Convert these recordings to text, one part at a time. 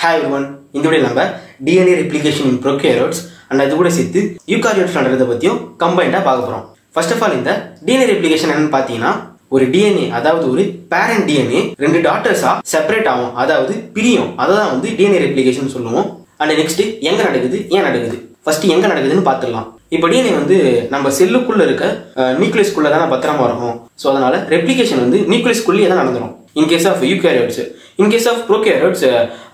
Hi one இந்த video நம்ம DNA replication in prokaryotes and அது கூட சேர்த்து யூகாரியோட்ஸ்ன்றதை பற்றியும் கம்பைண்டாக பார்க்க போகிறோம் ஃபர்ஸ்ட் ஆஃப் ஆல் இந்த டிஎன்ஏ ரெப்ளிகேஷன் என்னன்னு பார்த்தீங்கன்னா ஒரு டிஎன்ஏ அதாவது ஒரு பேரண்ட் டிஎன்ஏ ரெண்டு டாட்டர்ஸா செப்பரேட் ஆகும். அதாவது பிரியும். அதை தான் வந்து டிஎன்ஏ ரெப்ளிகேஷன் சொல்லுவோம். அண்ட் நெக்ஸ்ட் எங்க நடக்குது ஏன் நடக்குது? ஃபர்ஸ்ட் எங்க நடக்குதுன்னு பார்த்துடலாம். இப்போ டிஎன்ஏ வந்து நம்ம செல்லுக்குள்ள இருக்க நியூக்ளியஸ்குள்ள தான் பத்திரமா இருக்கும். ஸோ அதனால ரெப்ளிகேஷன் வந்து நியூக்ளியஸ்குள்ளேயே தான் நடந்துடும் in case of eukaryotes in case of prokaryotes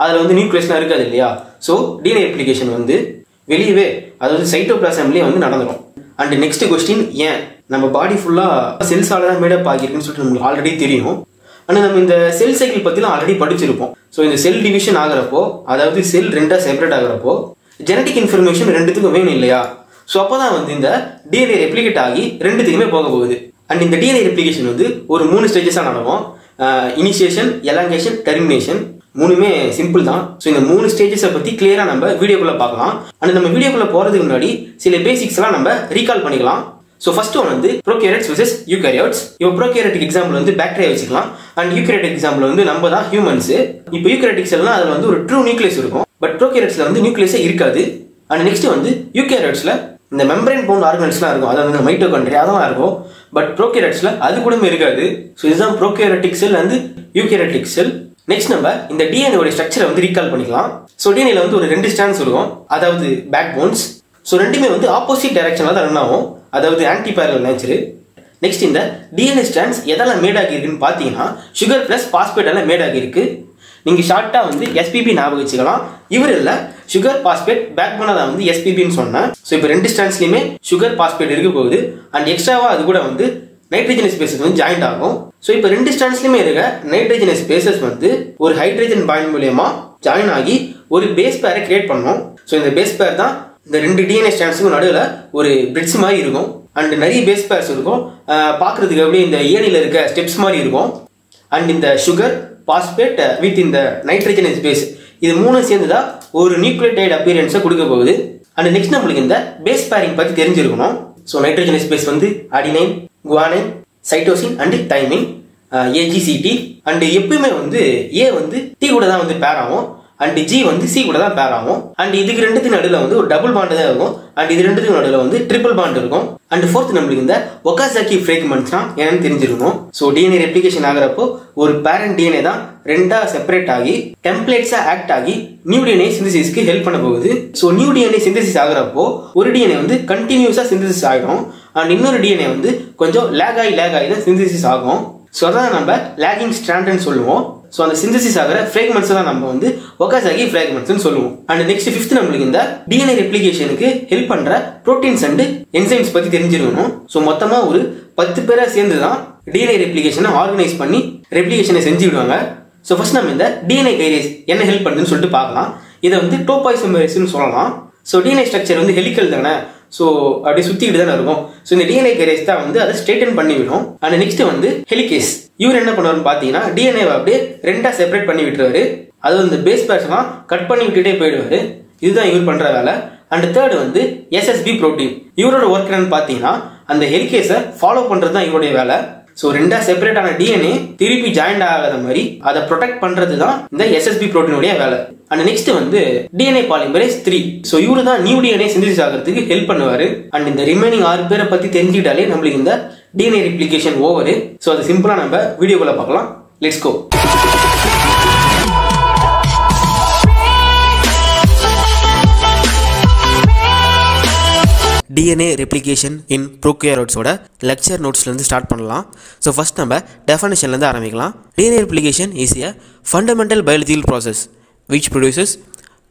அதில் வந்து நியூக்ளியஸ்லாம் இருக்காது இல்லையா? ஸோ டிஎன்ஏ ரெப்ளிகேஷன் வந்து வெளியவே அதாவது சைட்டோபிளாசம்லேயே வந்து நடந்துடும் அண்ட் நெக்ஸ்ட் கொஸ்டின் ஏன்? நம்ம பாடி ஃபுல்லாக செல்ஸால தான் மேடப் ஆகிருக்குன்னு சொல்லிட்டு நம்மளுக்கு ஆல்ரெடி தெரியும். ஆனால் நம்ம இந்த செல் சைக்கிள் பற்றிலாம் ஆல்ரெடி படிச்சிருப்போம். ஸோ இந்த செல் டிவிஷன் ஆகிறப்போ அதாவது செல் ரெண்டாக செப்பரேட் ஆகிறப்போ ஜெனட்டிக் இன்ஃபர்மேஷன் ரெண்டுத்துக்கும் வேணும் இல்லையா? ஸோ அப்போ தான் வந்து இந்த டிஎன்ஏ ரெப்ளிகேட் ஆகி ரெண்டுத்துக்குமே போக போகுது. அண்ட் இந்த டிஎன்ஏ ரெப்ளிகேஷன் வந்து ஒரு மூணு ஸ்டேஜஸாக நடக்கும். இனிஷியேஷன் எலாங்கேஷன் டெர்மினேஷன் மூணுமே சிம்பிள் தான். ஸோ இந்த மூணு ஸ்டேஜஸை பற்றி கிளியராக நம்ம வீடியோக்குள்ளே பார்க்கலாம். அண்ட் நம்ம வீடியோக்குள்ளே போகிறதுக்கு முன்னாடி சில பேசிக்ஸ்லாம் நம்ம ரீகால் பண்ணிக்கலாம். ஸோ ஃபர்ஸ்ட் ஒன் வந்து ப்ரோகேரட்ஸ் விசஸ் யூகேரியோட்ஸ் இப்போ ப்ரோகேரட்டிக் எக்ஸாம்பிள் வந்து பாக்டீரியா வச்சுக்கலாம். அண்ட் யூகேரட்டிக் எக்ஸாம்பிள் வந்து நம்ம தான் ஹியூமன்ஸ் இப்போ யூகேரட்டிக் செல்னா அதில் வந்து ஒரு ட்ரூ நியூக்ளியஸ் இருக்கும். பட் ப்ரோகேரட்ஸ்ல வந்து நியூக்ளியஸே இருக்காது. அண்ட் நெக்ஸ்ட் வந்து யூகேரியோட்ஸ்ல இந்த மெம்பரைன் போன் ஆர்கன்ஸ்லாம் இருக்கும். அதாவது இந்த மைட்டோகாண்ட்ரியா அதெல்லாம் இருக்கும். பட் ப்ரோகேரட்ஸ்ல அது கூட இருக்காது. ஸோ இதுதான் ப்ரோகேரட்டிக் செல் வந்து யூகேரட்டிக் செல் நெக்ஸ்ட் நம்ம இந்த டிஎன்ஏ ஸ்ட்ரக்சரை வந்து ரீகால் பண்ணிக்கலாம். ஸோ டிஎன்ஏல வந்து ஒரு ரெண்டு ஸ்டாண்ட்ஸ் இருக்கும். அதாவது பேக் போன்ஸ் ஸோ ரெண்டுமே வந்து ஆப்போசிட் டைரக்ஷனில் தான் ரன் ஆகும். அதாவது ஆன்டி பேரல் நேச்சர் நெக்ஸ்ட் இந்த டிஎன்ஏ ஸ்டாண்ட்ஸ் எதெல்லாம் மேட் ஆகியிருக்குன்னு பார்த்தீங்கன்னா சுகர் பிளஸ் பாஸ்பேட்டால மேட் ஆகியிருக்கு. நீங்கள் ஷார்ட்டாக வந்து எஸ்பிபி ஞாபகம் வச்சுக்கலாம். இவர் இல்லை சுகர் பாஸ்பேட் பேக் பண்ணால் தான் வந்து எஸ்பிபின்னு சொன்னேன். ஸோ இப்போ ரெண்டு ஸ்டாண்ட்ஸ்லையுமே சுகர் பாஸ்பேட் இருக்க போகுது. அண்ட் எக்ஸ்ட்ராவாக அது கூட வந்து நைட்ரஜன் ஸ்பேசஸ் வந்து ஜாயிண்ட் ஆகும். ஸோ இப்போ ரெண்டு ஸ்டாண்ட்ஸ்லையுமே இருக்க நைட்ரஜன் ஸ்பேசஸ் வந்து ஒரு ஹைட்ரஜன் பாயிண்ட் மூலியமா ஜாயின் ஆகி ஒரு பேஸ் பேரை கிரியேட் பண்ணும். ஸோ இந்த பேஸ் பேர் தான் இந்த ரெண்டு டிஎன்ஏ ஸ்டாண்ட்ஸுக்கும் நடுவில் ஒரு பிரிட்ஸ் மாதிரி இருக்கும். அண்ட் நிறைய பேஸ் பேர்ஸ் இருக்கும். பார்க்கறதுக்கு அப்படியே இந்த ஏனியில் இருக்க ஸ்டெப்ஸ் மாதிரி இருக்கும். அண்ட் இந்த சுகர் பாஸ்பேட் வித் இந்த நைட்ரஜன் ஸ்பேஸ் இது மூணும் சேர்ந்து தான் ஒரு நியூக்ளியோடைட் அப்பியரன்ஸை கொடுக்க போகுது. அண்ட் நெக்ஸ்ட் நம்மளுக்கு இந்த பேஸ் பேரிங் பற்றி தெரிஞ்சிருக்கணும். ஸோ நைட்ரஜன் ஸ்பேஸ் வந்து adenine guanine cytosine and thymine AGCT and எப்பயுமே வந்து ஏ வந்து டி கூட தான் வந்து பேர் ஆகும். அண்ட் ஜி வந்து சி கூட தான் பேர் ஆகும். அண்ட் இதுக்கு ரெண்டுத்துக்கு நடுவில் வந்து ஒரு டபுள் பாண்டு தான் இருக்கும். அண்ட் இது ரெண்டுத்துக்கு நடுவில் வந்து ட்ரிபிள் பாண்ட் இருக்கும். அண்ட் ஃபோர்த் நம்மளுக்கு இந்த ஒகாசாக்கி ஃப்ரேக்மெண்ட்ஸ்னா என்னன்னு தெரிஞ்சிருக்கும். ஸோ டிஎன்ஏ ரெப்ளிகேஷன் ஆகிறப்போ ஒரு பேரண்ட் டிஎன்ஏ தான் ரெண்டா செப்பரேட் ஆகி டெம்ப்ளேட்ஸா ஆக்ட் ஆகி நியூ டிஎன்ஏ சிந்தசிஸ்க்கு ஹெல்ப் பண்ண போகுது. ஸோ நியூ டிஎன்ஏ சிந்தசிஸ் ஆகிறப்போ ஒரு டிஎன்ஏ வந்து கண்டினியூஸா சிந்தசிஸ் ஆகிடும் அண்ட் இன்னொரு டிஎன்ஏ வந்து கொஞ்சம் லேக் ஆகி லேக் ஆகி தான் சிந்தசிஸ் ஆகும். ஸோ அதான் நம்ம லேகிங் ஸ்டாண்டர்ட்னு சொல்லுவோம். ஸோ அந்த சிந்தசிஸ் ஆகிற ஃப்ரேக்மெண்ட்ஸ் தான் நம்ம வந்து ஒகாசாகி ஃப்ரேக்மெண்ட்ஸ்னு சொல்லுவோம். அண்ட் நெக்ஸ்ட் ஃபிஃப்த் நம்மளுக்கு இந்த டிஎன்ஏ ரெப்ளிகேஷனுக்கு ஹெல்ப் பண்ணுற ப்ரோட்டீன்ஸ் அண்ட் என்சைம்ஸ் பற்றி தெரிஞ்சிருக்கணும். ஸோ மொத்தமாக ஒரு பத்து பேரை சேர்ந்து தான் டிஎன்ஏ ரெப்ளிகேஷனை ஆர்கனைஸ் பண்ணி ரெப்ளிகேஷனை செஞ்சு விடுவாங்க ஸோ ஃபர்ஸ்ட் நம்ம இந்த டிஎன்ஏ கைரேஸ் என்ன ஹெல்ப் பண்ணுதுன்னு சொல்லிட்டு பார்க்கலாம். இதை வந்து டோபாய்சமரேஸ்னு சொல்லலாம். ஸோ டிஎன்ஏ ஸ்ட்ரக்சர் வந்து ஹெலிக்கல் தானே. ஸோ அப்படியே சுற்றிக்கிட்டு தானே இருக்கும். ஸோ இந்த டிஎன்ஏ கைரேஸ் தான் வந்து அதை ஸ்ட்ரெயிட்டன் பண்ணிவிடும். அண்ட் நெக்ஸ்ட் வந்து ஹெலிகேஸ் இவர் என்ன பண்ணுவாருன்னு பார்த்தீங்கன்னா டிஎன்ஏவை அப்படியே ரெண்டா செப்பரேட் பண்ணி விட்டுருவாரு. அது வந்து பேஸ் பேர்ஸ்லாம் கட் பண்ணி விட்டுட்டே போயிடுவாரு. இதுதான் இவர் பண்ற வேலை. அண்ட் தேர்ட் வந்து எஸ்எஸ்பி ப்ரோட்டீன் இவரோட ஒர்க் என்னன்னு பார்த்தீங்கன்னா அந்த ஹெல்கேஸை ஃபாலோ பண்ணுறது தான் இவருடைய வேலை. ஸோ ரெண்டா செப்பரேட் ஆன டிஎன்ஏ திருப்பி ஜாயிண்ட் ஆகாத மாதிரி அதை ப்ரொடெக்ட் பண்றது தான் இந்த எஸ்எஸ்பி ப்ரோட்டீனுடைய வேலை. அண்ட் நெக்ஸ்ட் வந்து டிஎன்ஏ பாலிமரேஸ் த்ரீ ஸோ இவரு தான் நியூ டிஎன்ஏ சிந்தசிஸ் ஆகிறதுக்கு ஹெல்ப் பண்ணுவாரு. அண்ட் இந்த ரிமைனிங் ஆறு பேரை பத்தி தெரிஞ்சுக்கிட்டாலே நம்மளுக்கு இந்த டிஎன்ஏ ரிப்ளிகேஷன் ஓவர் ஸோ அது சிம்பிளாக நம்ம வீடியோக்குள்ள பார்க்கலாம். Let's go DNA replication in ப்ரோகேரோட்ஸோட lecture நோட்ஸ்லேருந்து ஸ்டார்ட் பண்ணலாம். ஸோ ஃபஸ்ட் நம்ம டெஃபனிஷன்லேருந்து ஆரம்பிக்கலாம். DNA replication is a fundamental biological process which produces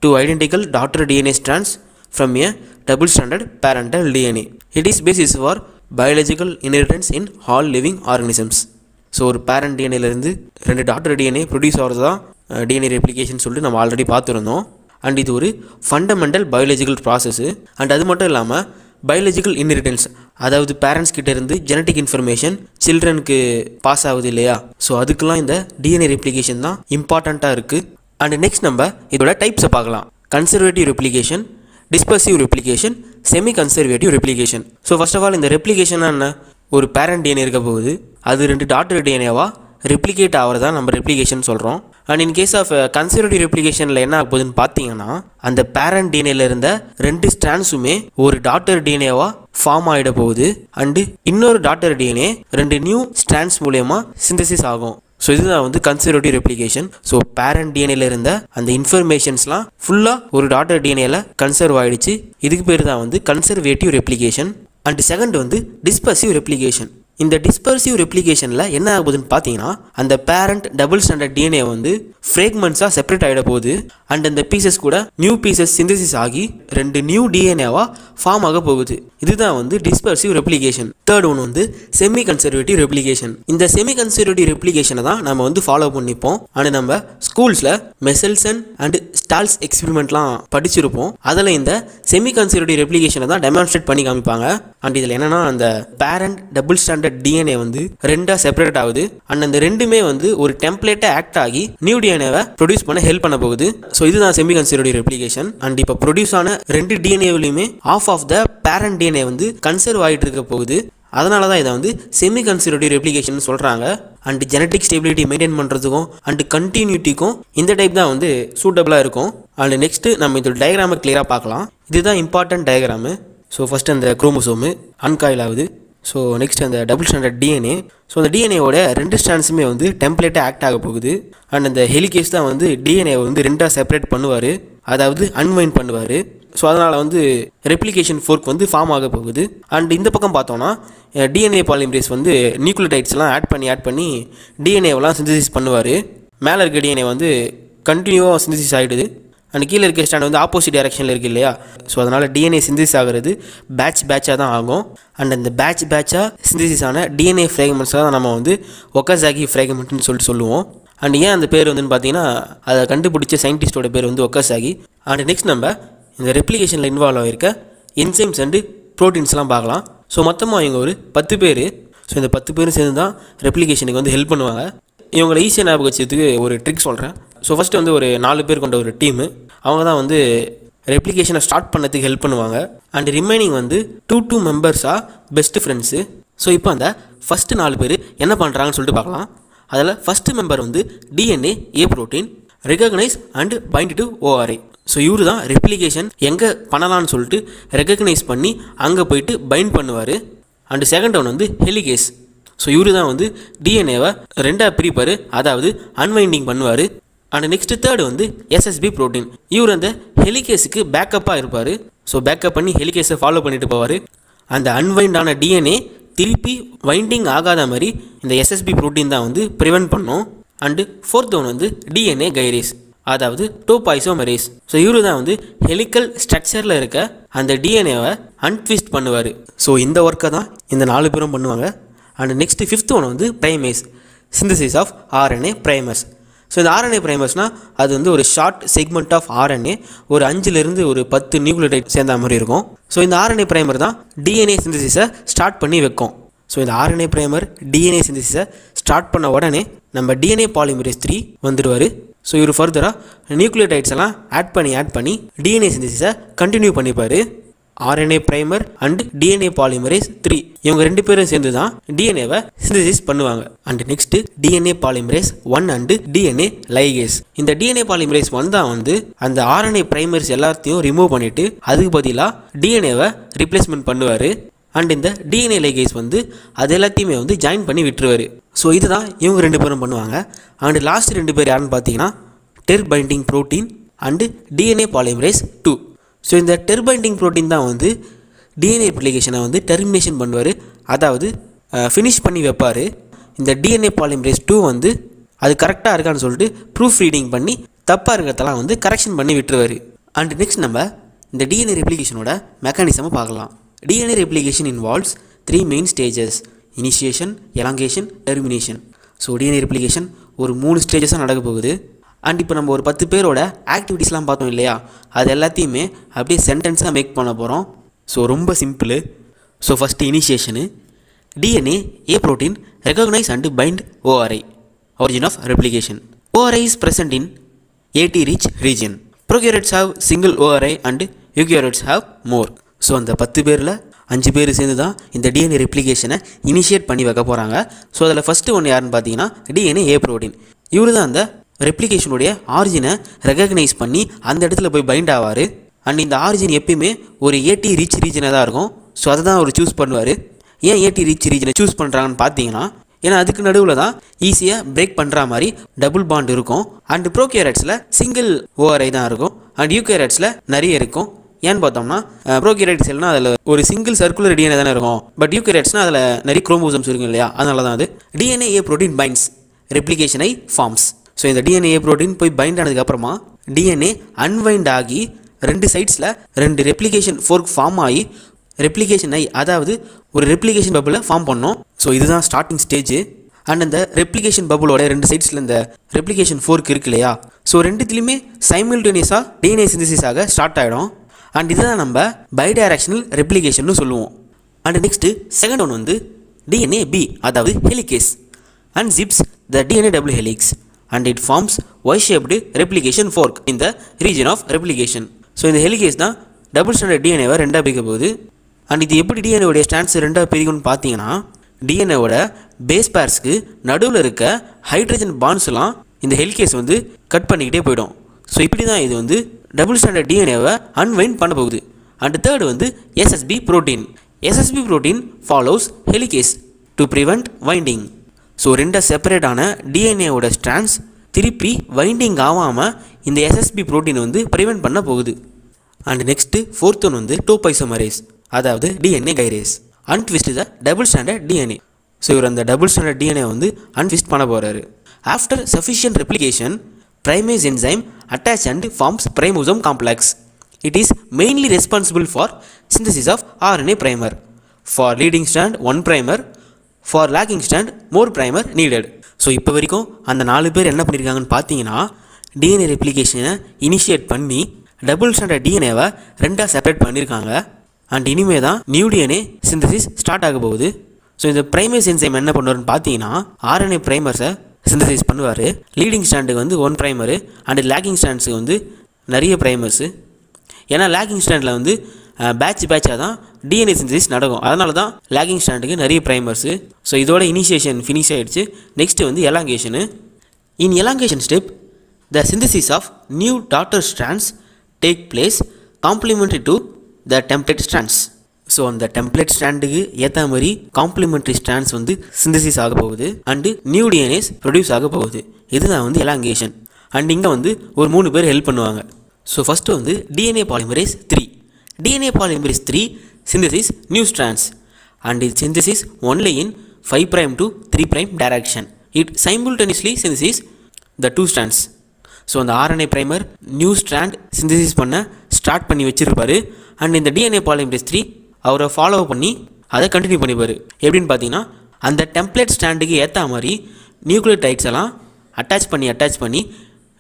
two identical daughter DNA strands from a double stranded parental DNA it is basis for biological inheritance in all living organisms so ஒரு parent டிஎன்ஏலேருந்து ரெண்டு daughter DNA produce ஆகிறது தான் DNA replication சொல்லிட்டு நம்ம already பார்த்துருந்தோம். And இது ஒரு ஃபண்டமெண்டல் பயாலஜிக்கல் ப்ராசஸ்ஸு அண்ட் அது மட்டும் இல்லாமல் பயாலஜிக்கல் இன்ஹெரிட்டன்ஸ் அதாவது பேரண்ட்ஸ் கிட்ட இருந்து ஜெனட்டிக் இன்ஃபர்மேஷன் சில்ட்ரனுக்கு பாஸ் ஆகுது இல்லையா? ஸோ அதுக்கெல்லாம் இந்த டிஎன்ஏ ரெப்ளிகேஷன் தான் இம்பார்ட்டண்ட்டாக இருக்குது அண்ட் நெக்ஸ்ட் நம்ம இதோட டைப்ஸை பார்க்கலாம். Conservative replication dispersive replication semi conservative replication so first of all இந்த ரெப்ளிகேஷன் என்ன? ஒரு பேரண்ட் டிஎன்ஏ இருக்க போகுது. அது ரெண்டு டாட்டர் டிஎன்ஏவா ரெப்ளிகேட் ஆகிறதா நம்ம ரெப்ளிகேஷன் சொல்கிறோம் and in case of conservative ரெப்ளிகேஷனில் என்ன ஆக போகுதுன்னு பார்த்தீங்கன்னா அந்த பேரண்ட் டிஎன்ஏல இருந்த ரெண்டு ஸ்டாண்ட்ஸுமே ஒரு டாட்டர் டிஎன்ஏவா ஃபார்ம் ஆகிட போகுது. அண்டு இன்னொரு டாட்டர் டிஎன்ஏ ரெண்டு நியூ ஸ்டாண்ட்ஸ் மூலயமா சிந்தசிஸ் ஆகும். ஸோ இதுதான் வந்து கன்சர்வேட்டிவ் ரெப்ளிகேஷன் ஸோ பேரண்ட் டிஎன்ஏல இருந்த அந்த இன்ஃபர்மேஷன்ஸ்லாம் ஃபுல்லாக ஒரு டாட்டர் டிஎன்ஏல கன்சர்வ் ஆகிடுச்சு இதுக்கு பேர் தான் வந்து கன்சர்வேட்டிவ் ரெப்ளிகேஷன் அண்ட் செகண்ட் வந்து டிஸ்பர்சிவ் ரெப்ளிகேஷன் இந்த டிஸ்பர்சிவ் ரெப்ளிகேஷனில் என்ன ஆகுதுன்னு பார்த்தீங்கன்னா அந்த பேரண்ட் டபுள் ஸ்டாண்டர்ட் டிஎன்ஏ வந்து ஃப்ரேக்மெண்ட்ஸாக செப்பரேட் ஆகிட போகுது. அண்ட் அந்த பீசஸ் கூட நியூ பீசஸ் சிந்தசிஸ் ஆகி ரெண்டு நியூ டிஎன்ஏவாக ஃபார்ம் ஆக போகுது. இதுதான் வந்து டிஸ்பர்சிவ் ரெப்ளிகேஷன் தேர்ட் ஒன் வந்து செமி கன்சர்வேட்டிவ் ரெப்ளிகேஷன் இந்த செமி கன்சர்வேட்டிவ் ரெப்ளிகேஷனை தான் நம்ம வந்து ஃபாலோ பண்ணிப்போம். அண்ட் நம்ம ஸ்கூல்ஸில் மெசல்சன் அண்ட் ஸ்டால்ஸ் எக்ஸ்பெரிமெண்ட்லாம் படிச்சிருப்போம். அதில் இந்த செமி கன்சர்வேட்டிவ் ரெப்ளிகேஷனை தான் டெமான்ஸ்ட்ரேட் பண்ணி காமிப்பாங்க. அண்ட் இதில் என்னென்னா அந்த பேரண்ட் டபுள் ஸ்டாண்டர்ட் டிஎன்ஏ வந்து ரெண்டாக செப்பரேட் ஆகுது. அண்ட் அந்த ரெண்டுமே வந்து ஒரு டெம்ப்ளேட்டை ஆக்ட் ஆகி நியூ டிஎன்ஏவை ப்ரொடியூஸ் பண்ண ஹெல்ப் பண்ண போகுது. ஸோ இதுதான் செமி கன்சர்வேட்டிவ் ரெப்ளிகேஷன் அண்ட் இப்போ ப்ரொடியூஸ் ஆன ரெண்டு டிஎன்ஏவிலையுமே half of the parent DNA வந்து கன்சர்வ் ஆகிட்டு இருக்க போகுது. அதனால தான் இதை வந்து செமி கன்சர்வேட்டிவ் ரெப்ளிகேஷன் சொல்கிறாங்க அண்ட் ஜெனட்டிக் ஸ்டெபிலிட்டி மெயின்டைன் பண்ணுறதுக்கும் அண்ட் கண்டினியூட்டிக்கும் இந்த டைப் தான் வந்து சூட்டபுளாக இருக்கும். அண்ட் நெக்ஸ்ட்டு நம்ம இதோட டயக்ராமை கிளியராக பார்க்கலாம். இதுதான் இம்பார்ட்டன்ட் டயக்ராமு ஸோ ஃபஸ்ட்டு அந்த குரோமோசோமு அன்காயில் ஆகுது. ஸோ நெக்ஸ்ட் அந்த டபுள் ஸ்டாண்டர்ட் டிஎன்ஏ ஸோ அந்த டிஎன்ஏவோட ரெண்டு ஸ்டாண்ட்ஸுமே வந்து டெம்ப்ளேட்டாக ஆக்ட் ஆக போகுது. அண்ட் அந்த ஹெலிகேஸ் தான் வந்து டிஎன்ஏ வந்து ரெண்டாக செப்பரேட் பண்ணுவார். அதாவது அன்வைன் பண்ணுவார். ஸோ அதனால் வந்து ரெப்ளிகேஷன் ஃபோர்க் வந்து ஃபார்ம் ஆக போகுது. அண்ட் இந்த பக்கம் பார்த்தோன்னா டிஎன்ஏ பாலிமரேஸ் வந்து நியூக்ளியோடைட்ஸ்லாம் ஆட் பண்ணி ஆட் பண்ணி டிஎன்ஏவெல்லாம் சிந்தசிஸ் பண்ணுவார். மேலே இருக்க டிஎன்ஏ வந்து கண்டினியூவாக சிந்தசிஸ் ஆகிடுது அண்ட் கீழே இருக்க ஸ்டாண்ட் வந்து ஆப்போசிட் டைரக்ஷனில் இருக்கு இல்லையா? ஸோ அதனால் டிஎன்ஏ சிந்தசிஸ் ஆகிறது பேட்ச் பேட்சாக தான் ஆகும். அண்ட் அந்த பேட்ச் பேட்சாக சிந்திசிஸ் ஆன டிஎன்ஏ ஃப்ரேக்மெண்ட்ஸாக தான் நம்ம வந்து ஒக்கசாகி ஃப்ரேக்மெண்ட்னு சொல்லிட்டு சொல்லுவோம். அண்ட் ஏன் அந்த பேர் வந்துன்னு பார்த்தீங்கன்னா அதை கண்டுபிடிச்ச சயின்டிஸ்டோட பேர் வந்து ஒக்கசாகி அண்ட் நெக்ஸ்ட் நம்ம இந்த ரெப்ளிகேஷனில் இன்வால்வ் ஆகிருக்க என்சைம்ஸ் அண்டு ப்ரோட்டீன்ஸ்லாம் பார்க்கலாம். ஸோ மொத்தமாக இவங்க ஒரு பத்து பேர். ஸோ இந்த பத்து பேரும் சேர்ந்து தான் ரெப்ளிகேஷனுக்கு வந்து ஹெல்ப் பண்ணுவாங்க. இவங்களை ஈஸியாக ஞாபகம் வச்சதுக்கு ஒரு ட்ரிக் சொல்கிறேன் ஸோ ஃபஸ்ட்டு வந்து ஒரு நாலு பேர் கொண்ட ஒரு டீமு அவங்க தான் வந்து ரெப்ளிகேஷனை ஸ்டார்ட் பண்ணதுக்கு ஹெல்ப் பண்ணுவாங்க. அண்ட் ரிமைனிங் வந்து டூ டூ மெம்பர்ஸாக பெஸ்ட் ஃப்ரெண்ட்ஸு ஸோ இப்போ அந்த ஃபஸ்ட்டு நாலு பேர் என்ன பண்ணுறாங்கன்னு சொல்லிட்டு பார்க்கலாம். அதில் ஃபஸ்ட்டு மெம்பர் வந்து DNA A protein recognise and bind to ORI so இவரு தான் ரெப்ளிகேஷன் எங்கே பண்ணலாம்னு சொல்லிட்டு ரெகக்னைஸ் பண்ணி அங்கே போயிட்டு பைண்ட் பண்ணுவார். அண்டு செகண்ட் ஒன் வந்து ஹெலிகேஸ் ஸோ இவரு தான் வந்து டிஎன்ஏவை ரெண்டாக பிரிப்பார். அதாவது அன்வைண்டிங் பண்ணுவார். அண்ட் நெக்ஸ்ட் தேர்டு வந்து எஸ்எஸ்பி ப்ரோட்டீன் இவர் அந்த ஹெலிகேஸுக்கு பேக்கப்பாக இருப்பார். ஸோ பேக்கப் பண்ணி ஹெலிகேஸை ஃபாலோ பண்ணிட்டு போவார். அந்த அன்வைண்டான டிஎன்ஏ திருப்பி வைண்டிங் ஆகாத மாதிரி இந்த எஸ்எஸ்பி ப்ரோட்டீன் தான் வந்து ப்ரிவெண்ட் பண்ணும். அண்டு ஃபோர்த் ஒன் வந்து டிஎன்ஏ கைரேஸ் அதாவது டோபாய்சோமெரேஸ் ஸோ இவரு தான் வந்து ஹெலிக்கல் ஸ்ட்ரக்சரில் இருக்க அந்த டிஎன்ஏவை அன்ட்விஸ்ட் பண்ணுவார். ஸோ இந்த ஒர்க்கை தான் இந்த நாலு பேரும் பண்ணுவாங்க. அண்ட் நெக்ஸ்ட் ஃபிஃப்த் ஒன் வந்து primase synthesis of RNA primers so இந்த ஆர்என்ஏ ப்ரைமர்ஸ்னால் அது வந்து ஒரு ஷார்ட் செக்மெண்ட் ஆஃப் ஆர்என்ஏ ஒரு அஞ்சுலேருந்து ஒரு பத்து நியூக்ளியோடைட் சேர்ந்த மாதிரி இருக்கும். ஸோ இந்த ஆர்என்ஏ ப்ரைமர் தான் டிஎன்ஏ சிந்தசிஸை ஸ்டார்ட் பண்ணி வைக்கும். ஸோ இந்த ஆர்என்ஏ ப்ரைமர் டிஎன்ஏ சிந்தசிஸை ஸ்டார்ட் பண்ண உடனே நம்ம டிஎன்ஏ பாலிமரேஸ் த்ரீ வந்துடுவார். ஸோ இவர் ஃபர்தராக நியூக்ளியோடைட்ஸ் எல்லாம் ஆட் பண்ணி ஆட் பண்ணி டிஎன்ஏ சிந்தசிஸை continue பண்ணிப்பார். RNA primer and DNA polymerase three இவங்க ரெண்டு பேரும் சேர்ந்து தான் டிஎன்ஏவை சிந்தசிஸ் பண்ணுவாங்க and next DNA polymerase one and DNA ligase இந்த டிஎன்ஏ பாலிமரேஸ் ஒன் தான் வந்து அந்த ஆர்என்ஏ பிரைமர்ஸ் எல்லாத்தையும் ரிமூவ் பண்ணிட்டு அதுக்கு பதிலாக டிஎன்ஏவை ரிப்ளேஸ்மெண்ட் பண்ணுவார் அண்ட் இந்த டிஎன்ஏ லைகேஸ் வந்து அது எல்லாத்தையுமே வந்து ஜாயின் பண்ணி விட்டுருவார் ஸோ இதுதான் இவங்க ரெண்டு பேரும் பண்ணுவாங்க அண்ட் லாஸ்ட் ரெண்டு பேர் யாருன்னு பார்த்தீங்கன்னா ter binding protein and DNA polymerase two so இந்த டெர்பைண்டிங் ப்ரோட்டீன் தான் வந்து டிஎன்ஏ அப்ளிகேஷனை வந்து டெர்மினேஷன் பண்ணுவார். அதாவது ஃபினிஷ் பண்ணி வைப்பார். இந்த டிஎன்ஏ பாலிமரேஸ் டூ வந்து அது கரெக்டாக இருக்கான்னு சொல்லிட்டு ப்ரூஃப் ரீடிங் பண்ணி தப்பாக இருக்கிறதெல்லாம் வந்து கரெக்ஷன் பண்ணி விட்டுருவார். அண்ட் நெக்ஸ்ட் நம்ம இந்த டிஎன்ஏ ரெப்ளிகேஷனோட மெக்கானிசமை பார்க்கலாம். DNA replication involves three main stages initiation elongation termination so DNA replication ஒரு மூணு ஸ்டேஜஸாக நடக்க போகுது. அண்ட் இப்போ நம்ம ஒரு பத்து பேரோட ஆக்டிவிட்டீஸ்லாம் பார்த்தோம் இல்லையா? அது எல்லாத்தையுமே அப்படியே சென்டென்ஸாக மேக் பண்ண போகிறோம் ஸோ ரொம்ப simple so first initiation DNA A protein recognise and bind ORI origin of replication. ORI is present in 80 rich region. Prokaryotes have single ORI and eukaryotes have more. So அந்த பத்து பேரில் அஞ்சு பேர் சேர்ந்து தான் இந்த டிஎன்ஏ ரெப்ளிகேஷனை இனிஷியேட் பண்ணி வைக்க போகிறாங்க ஸோ அதில் ஃபஸ்ட்டு ஒன்று யாருன்னு பார்த்தீங்கன்னா டிஎன்ஏ ஏ ப்ரோட்டீன் இவர் தான் அந்த ரெப்ளிகேஷனுடைய ஆரிஜினை ரெகக்னைஸ் பண்ணி அந்த இடத்துல போய் பைண்ட் ஆவார். அண்ட் இந்த ஆரிஜின் எப்பயுமே ஒரு ஏடி ரீச் ரீஜனாக தான் இருக்கும். ஸோ அதை தான் அவர் சூஸ் பண்ணுவார். ஏன் ஏடி ரீச் ரீஜனை சூஸ் பண்ணுறாங்கன்னு பார்த்தீங்கன்னா ஏன்னா அதுக்கு நடுவில் தான் ஈஸியாக பிரேக் பண்ணுற மாதிரி டபுள் பாண்ட் இருக்கும். அண்ட் ப்ரோகேரட்ஸில் சிங்கிள் ஓஆர்ஐ தான் இருக்கும். அண்ட் யூகேரட்ஸில் நிறைய இருக்கும். ஏன்னு பார்த்தோம்னா ப்ரோகேரட் இல்லைனா அதில் ஒரு சிங்கிள் சர்க்குலர் டிஎன்ஏ தானே இருக்கும். பட் யூகேரட்ஸ்னால் அதில் நிறைய குரோமோசம்ஸ் இருக்கும் இல்லையா? அதனால தான் அது டிஎன்ஏ ஏ ப்ரோட்டீன் பைண்ட்ஸ் ரெப்ளிகேஷனை ஃபார்ம்ஸ் ஸோ இந்த டிஎன்ஏ ப்ரோட்டீன் போய் பைண்ட் ஆனதுக்கப்புறமா டிஎன்ஏ அன்வைண்ட் ஆகி ரெண்டு சைட்ஸில் ரெண்டு ரெப்ளிகேஷன் ஃபோர்க் ஃபார்ம் ஆகி ரெப்ளிகேஷன் ஐ அதாவது ஒரு ரெப்ளிகேஷன் பபுளை ஃபார்ம் பண்ணோம். ஸோ இதுதான் ஸ்டார்டிங் ஸ்டேஜ் அண்ட் அந்த ரெப்ளிகேஷன் பபுளோட ரெண்டு சைட்ஸில் இந்த ரெப்ளிகேஷன் ஃபோர்க் இருக்கு இல்லையா? ஸோ ரெண்டுத்துலேயுமே சைமில்டேனியஸாக டிஎன்ஏ சிந்தசிஸ் ஆக ஸ்டார்ட் ஆகிடும் அண்ட் இதுதான் நம்ம பைடைரக்ஷனல் ரெப்ளிகேஷன் சொல்லுவோம். அண்ட் நெக்ஸ்ட்டு செகண்ட் ஒன் வந்து டிஎன்ஏ பி அதாவது helicase and zips the DNA double helix and it forms Y shaped replication fork இந்த the ஆஃப் ரெப்ளிகேஷன் ஸோ இந்த ஹெலிகேஸ் தான் டபுள் ஸ்டாண்டர்ட் டிஎன்ஏவை ரெண்டாக பிரிக்க போகுது. அண்ட் இது எப்படி டிஎன்ஏவுடைய ஸ்டாண்ட்ஸ் ரெண்டாக பிரிக்கும்னு பார்த்தீங்கன்னா டிஎன்ஏவோட பேஸ் பேர்ஸ்க்கு நடுவில் இருக்க ஹைட்ரஜன் பாண்ட்ஸ்லாம் இந்த ஹெலிகேஸ் வந்து கட் பண்ணிக்கிட்டே போயிடும். ஸோ இப்படி தான் இது வந்து டபுள் ஸ்டாண்டர்ட் டிஎன்ஏவை அன்வைண்ட் பண்ண போகுது. அண்ட் தேர்டு வந்து SSB protein SSB protein follows helicase to prevent winding so ரெண்டை செப்பரேட்டான டிஎன்ஏவோட ஸ்ட்ராண்ட்ஸ் திருப்பி வைண்டிங் ஆகாமல் இந்த எஸ்எஸ்பி புரோட்டீன் வந்து ப்ரிவெண்ட் பண்ண போகுது. அண்ட் நெக்ஸ்ட்டு ஃபோர்த் ஒன் வந்து டோபைசோமரேஸ் அதாவது DNA gyrase untwist the double stranded DNA so இவர் அந்த டபுள் ஸ்டாண்டர்ட் டிஎன்ஏ வந்து அன்ட்விஸ்ட் பண்ண போகிறாரு after sufficient replication primase enzyme attach and forms primosome complex it is mainly responsible for synthesis of RNA primer for leading strand one primer for lagging strand more primer needed so இப்போ வரைக்கும் அந்த நாலு பேர் என்ன பண்ணியிருக்காங்கன்னு பார்த்தீங்கன்னா DNA ரெப்ளிகேஷனை initiate பண்ணி டபுள் ஸ்டாண்டர்ட் டிஎன்ஏவை ரெண்டாக செப்பரேட் பண்ணியிருக்காங்க அண்ட் இனிமே தான் நியூ டிஎன்ஏ சிந்தசிஸ் ஸ்டார்ட் ஆக போகுது. ஸோ இந்த பிரைமேஸ் என்சைம் என்ன பண்ணுவார்னு பார்த்தீங்கன்னா ஆர்என்ஏ பிரைமர்ஸை சிந்தசைஸ் பண்ணுவார். லீடிங் ஸ்டாண்டுக்கு வந்து ஒன் ப்ரைமரு அண்ட் லேக்கிங் ஸ்டாண்ட்ஸுக்கு வந்து நிறைய ப்ரைமர்ஸு ஏன்னா லேக்கிங் ஸ்டாண்டில் வந்து பேட்ச் பேட்சாக தான் டிஎன்ஏ சிந்தசிஸ் நடக்கும். அதனால தான் லேகிங் ஸ்டாண்டுக்கு நிறைய ப்ரைமர்ஸு ஸோ இதோட இனிஷியேஷன் ஃபினிஷ் ஆகிடுச்சு நெக்ஸ்ட்டு வந்து elongation in elongation step the synthesis of new daughter strands take place complementary to the template strands so அந்த டெம்ப்ளேட் ஸ்டாண்டுக்கு ஏற்ற மாதிரி காம்ப்ளிமெண்ட்ரி ஸ்டாண்ட்ஸ் வந்து சிந்தசிஸ் ஆக போகுது. அண்டு நியூ டிஎன்ஏஸ் ப்ரொடியூஸ் ஆக போகுது. இதுதான் வந்து எலாங்கேஷன் அண்ட் இங்கே வந்து ஒரு மூணு பேர் ஹெல்ப் பண்ணுவாங்க. ஸோ ஃபஸ்ட்டு வந்து DNA polymerase three DNA polymerase three synthesis new strands and it synthesis only in 5 prime to 3 prime direction. It simultaneously synthesis the two strands. So அந்த RNA primer new strand synthesis பண்ண start பண்ணி வச்சிருப்பாரு and இந்த DNA polymerase three அவரை follow பண்ணி அதை continue பண்ணிப்பார் எப்படின்னு பார்த்தீங்கன்னா அந்த டெம்ப்ளேட் ஸ்டாண்டுக்கு ஏற்ற மாதிரி நியூக்ளியோடைட்ஸ் எல்லாம் அட்டாச் பண்ணி அட்டாச் பண்ணி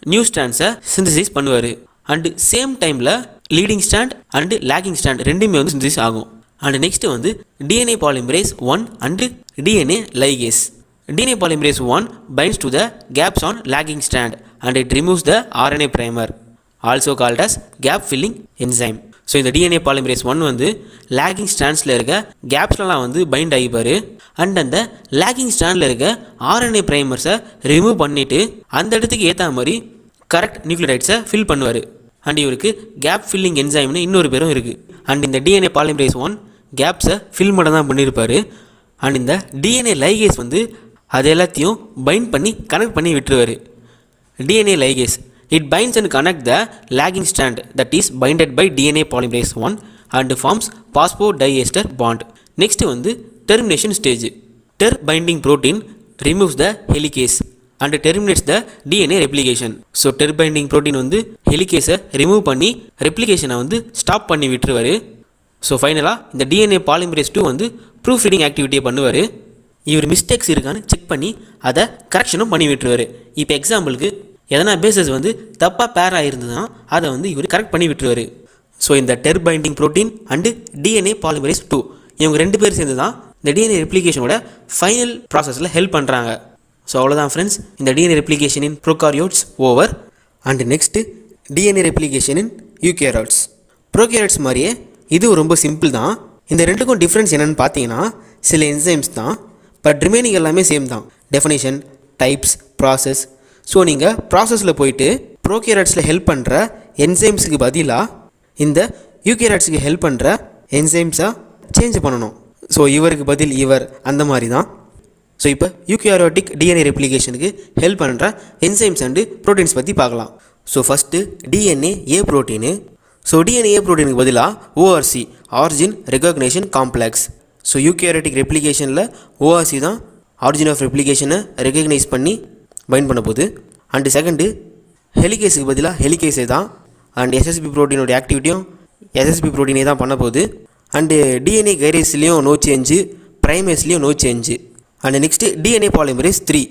நியூ ஸ்டாண்ட்ஸை சிந்தசிஸ் பண்ணுவார் அண்டு சேம் டைமில் leading strand and lagging strand ரெண்டுமே வந்து சிந்தசிஸ் ஆகும். அண்ட் நெக்ஸ்ட் வந்து DNA polymerase one and DNA ligase DNA polymerase one binds to the gaps on lagging strand and it removes the RNA primer also called as gap filling enzyme so இந்த DNA polymerase one வந்து lagging ஸ்டாண்ட்ஸில் இருக்க கேப்ஸ்லாம் வந்து bind ஆகிப்பார் and அந்த lagging ஸ்டாண்டில் இருக்க ஆர்என்ஏ ப்ரைமர்ஸை ரிமூவ் பண்ணிவிட்டு அந்த இடத்துக்கு ஏற்ற மாதிரி கரெக்ட் நியூக்ளியோடைட்ஸை ஃபில் பண்ணுவார். அண்ட் இவருக்கு கேப் ஃபில்லிங் என்சைம்னு இன்னொரு பேரும் இருக்குது அண்ட் இந்த டிஎன்ஏ பாலிமரேஸ் ஒன் கேப்ஸை ஃபில் மட்டும் தான் பண்ணியிருப்பார் அண்ட் இந்த டிஎன்ஏ லைகேஸ் வந்து அது எல்லாத்தையும் பைண்ட் பண்ணி கனெக்ட் பண்ணி விட்டுருவார் DNA ligase it binds and connect the lagging strand that is binded by DNA polymerase one and forms phosphodiester bond next வந்து termination stage ter binding protein removes the helicase and terminates the DNA replication so ter binding protein வந்து ஹெலிகேஸை remove பண்ணி ரெப்ளிகேஷனை வந்து stop பண்ணி விட்டுருவார். So ஃபைனலாக இந்த DNA polymerase two வந்து ப்ரூஃப் ரீடிங் ஆக்டிவிட்டியை பண்ணுவார். இவர் மிஸ்டேக்ஸ் இருக்கான்னு செக் பண்ணி அதை கரெக்ஷனும் பண்ணி விட்டுருவார். இப்போ எக்ஸாம்பிளுக்கு எதனா பேசஸ் வந்து தப்பாக பேர் ஆகிருந்ததுன்னா அதை வந்து இவர் கரெக்ட் பண்ணி விட்டுருவார். ஸோ இந்த ter binding protein and DNA polymerase two இவங்க ரெண்டு பேர் சேர்ந்து தான் இந்த டிஎன்ஏ ரெப்ளிகேஷனோட ஃபைனல் ப்ராசஸில் ஹெல்ப் பண்ணுறாங்க ஸோ அவ்வளோதான் ஃப்ரெண்ட்ஸ் இந்த DNA replication in prokaryotes over and next DNA replication in eukaryotes prokaryotes மாதிரியே இதுவும் ரொம்ப சிம்பிள் தான். இந்த ரெண்டுக்கும் டிஃப்ரென்ஸ் என்னென்னு பார்த்தீங்கன்னா சில என்சைம்ஸ் தான் பட் ரிமைனிங் எல்லாமே சேம் தான். டெஃபினேஷன் டைப்ஸ் ப்ராசஸ் ஸோ நீங்கள் ப்ராசஸில் போயிட்டு ப்ரோகேரட்ஸில் ஹெல்ப் பண்ணுற என்சைம்ஸுக்கு பதிலாக இந்த யூகேரட்ஸுக்கு ஹெல்ப் பண்ணுற என்சைம்ஸாக சேஞ்ச் பண்ணணும். ஸோ இவருக்கு பதில் இவர் அந்த மாதிரி தான். ஸோ இப்போ யூக்யாரோட்டிக் டிஎன்ஏ ரெப்ளிகேஷனுக்கு ஹெல்ப் பண்ணுற என்சைம்ஸ் அண்டு ப்ரோட்டீன்ஸ் பற்றி பார்க்கலாம். So first DNA A protein so DNA ப்ரோட்டீனுக்கு பதிலாக ORC origin recognition complex so eukaryotic ரெப்ளிகேஷனில் ORC தான் ஆரிஜின் ஆஃப் ரெப்ளிகேஷனை ரெகக்னைஸ் பண்ணி பைண்ட் பண்ண போகுது. அண்டு செகண்டு ஹெலிகேஸுக்கு பதிலாக ஹெலிகேஸே தான் அண்ட் எஸ்எஸ்பி ப்ரோட்டீனோட ஆக்டிவிட்டியும் எஸ்எஸ்பி ப்ரோட்டீனே தான் பண்ண போகுது. அண்டு டிஎன்ஏ கைரேஸ்லேயும் no change ப்ரைமேஸ்லேயும் no change and next DNA polymerase three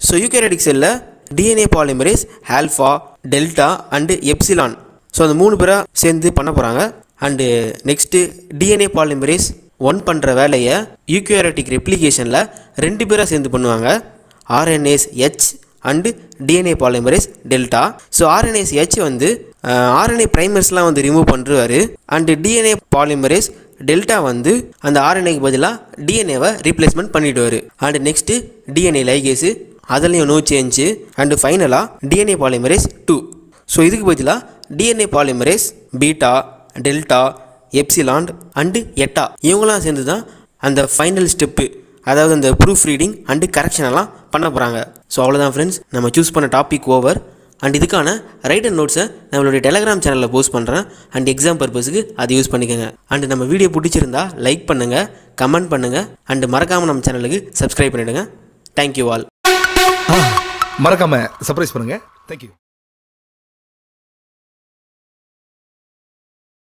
so eukaryotic செல்லில் DNA polymerase alpha delta and epsilon so அந்த மூணு பேராக சேர்ந்து பண்ண போகிறாங்க and next DNA polymerase one பண்ணுற வேலையை யூகேரட்டிக் ரெப்ளிகேஷனில் ரெண்டு பேராக சேர்ந்து பண்ணுவாங்க. RNase H and DNA polymerase delta so RNase H வந்து ஆர்என்ஏ ப்ரைமர்ஸ்லாம் வந்து ரிமூவ் பண்ணுறாரு அண்டு டிஎன்ஏ பாலிமரேஸ் டெல்டா வந்து அந்த ஆர்என்ஏக்கு பதிலாக டிஎன்ஏவை ரீப்ளேஸ்மெண்ட் பண்ணிடுவார். அண்டு நெக்ஸ்ட்டு டிஎன்ஏ லைகேஸு அதுலேயும் நோ சேஞ்சு அண்டு ஃபைனலாக டிஎன்ஏ பாலிமரேஸ் டூ ஸோ இதுக்கு பதிலாக DNA polymerase beta delta epsilon and eta இவங்களாம் சேர்ந்து தான் அந்த ஃபைனல் ஸ்டெப்பு அதாவது அந்த ப்ரூஃப் ரீடிங் அண்டு கரெக்ஷன் எல்லாம் பண்ண போகிறாங்க ஸோ அவ்வளோதான் ஃப்ரெண்ட்ஸ் நம்ம சூஸ் பண்ண டாபிக் ஓவர் அண்ட் இதுக்கான ரைட் அண்ட் நோட்ஸை நம்மளுடைய டெலகிராம் சேனலில் போஸ்ட் பண்ணுறேன் அண்ட் எக்ஸாம் பர்பஸுக்கு அதை யூஸ் பண்ணிக்கோங்க. அண்ட் நம்ம வீடியோ பிடிச்சிருந்தா லைக் பண்ணுங்கள் கமெண்ட் பண்ணுங்கள் அண்ட் மறக்காமல் நம்ம சேனலுக்கு சப்ஸ்கிரைப் பண்ணிவிடுங்க தேங்க்யூ ஆல் மறக்காமல் சர்ப்ரைஸ் பண்ணுங்கள் தேங்க்யூ